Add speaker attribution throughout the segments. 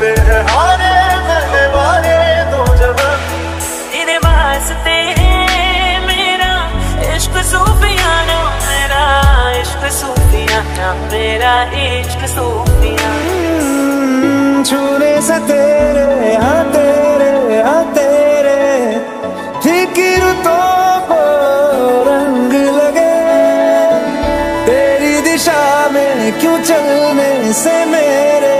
Speaker 1: पे है हारे मैंने मारे दो जगह।
Speaker 2: तेरे वास्ते मेरा इश्क सूफियाना मेरा इश्क सूफियाना मेरा इश्क सूफियाना।
Speaker 1: छूने से तेरे हाँ तेरे हाँ तेरे। फ़िक्र तो रंग लगे। तेरी दिशा में क्यों चलने से मेरे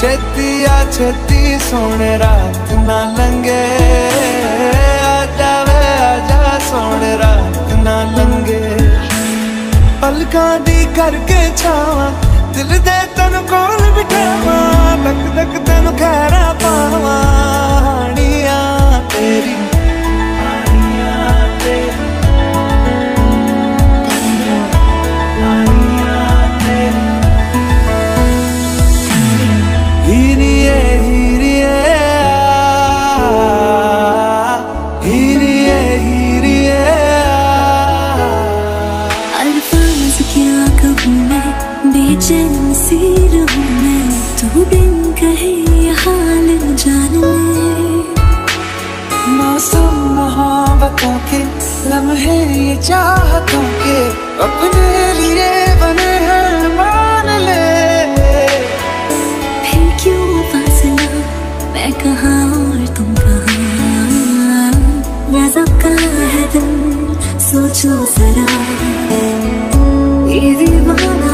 Speaker 1: छतिया छती सोने रात ना लंगे आ जावे आजा सोने रात ना लंगे पलकां दी करके छावा दिल दे तन कोल बिठावा तक तक तेन खैरा पावा हानिया तेरी हानिया
Speaker 3: ये
Speaker 1: चाहतों के अपने लिए बने हैं, मान ले।
Speaker 3: फिर क्यों फासला मैं कहा और तुम कहा? गजब का है दिल? सोचो जरा। ये दीवानापन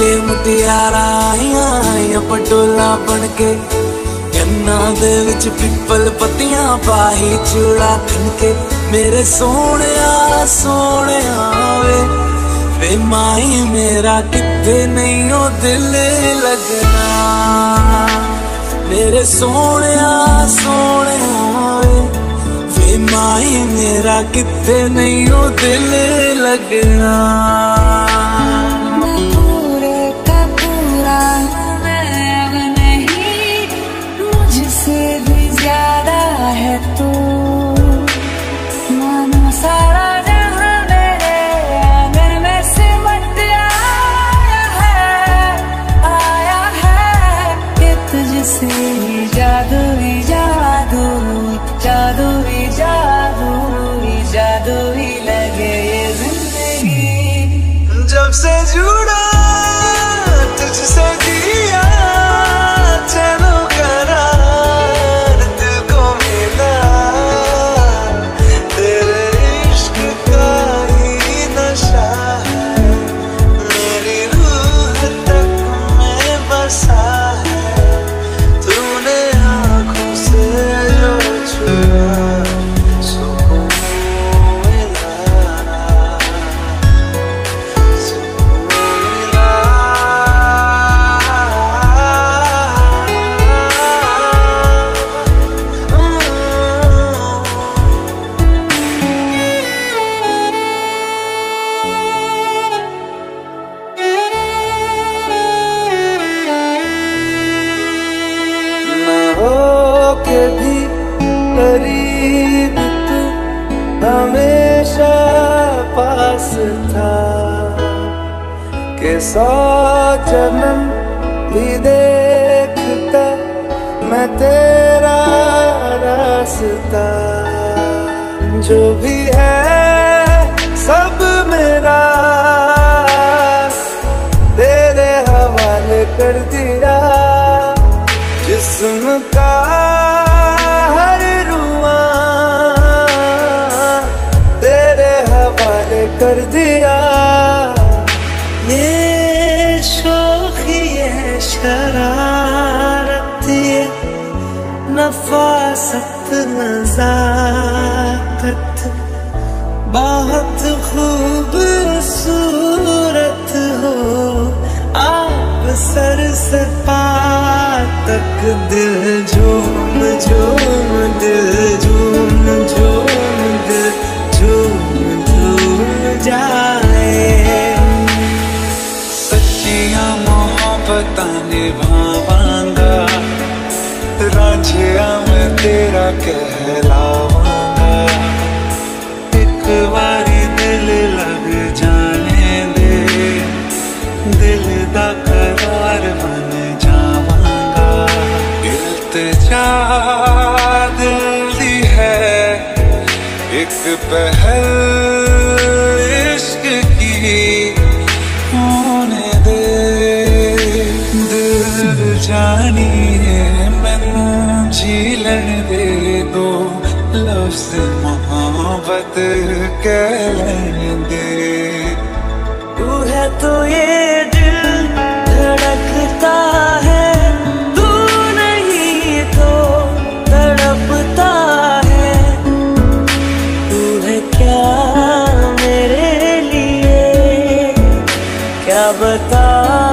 Speaker 4: ਕੇ ਮੁਟਿਆਰਾਂ ਆਈਆਂ ਆਈਆਂ ਪਟੋਲਾ ਬਣ ਕੇ। ਕੰਨਾਂ ਦੇ ਵਿੱਚ ਪਿੱਪਲ ਪੱਤੀਆਂ ਪਾਹੀ ਚੂੜਾ ਖਣ ਕੇ। ਮੇਰੇ ਸੋਹਣਿਆ ਸੋਹਣਿਆ ਵੇ। ਵੇ ਮਾਈ, ਮੇਰਾ ਕਿੱਥੇ ਨਹੀਂ ਉਹ ਦਿਲ ਲੱਗਣਾ। ਮੇਰੇ ਸੋਹਣਿਆ ਸੋਹਣਿਆ ਵੇ ਮਾਈ, ਮੇਰਾ ਕਿੱਥੇ ਨਹੀਂ ਉਹ ਦਿਲ ਲੱਗਣਾ।
Speaker 3: जिंदगी
Speaker 1: जब से जुड़ा जन्म भी देखता, मैं तेरा रास्ता। जो भी है, सब मेरा। तेरे हवाले कर दिया, जिस्म का
Speaker 4: नफासत नजाकत बहुत खूबसूरत हो। आप सर से पा तक दिल झूम झूम दिल, झूम झूम दिल, झूम झूम जाए।
Speaker 1: सच्चिया मोहब्बत निभावांगा राझिया मैं तेरा कहलावांगा एक बारी दिल लग जाने दे, दिल दा करार बन जावांगा दिल दी है, एक पहल इश्क की जानिए मैनू लफ्ज मोहब्बत कह लेने दे
Speaker 4: तू है तो ये दिल धड़कता है। तू नहीं तो तड़पता है। तू है क्या मेरे लिए? क्या बताऊँ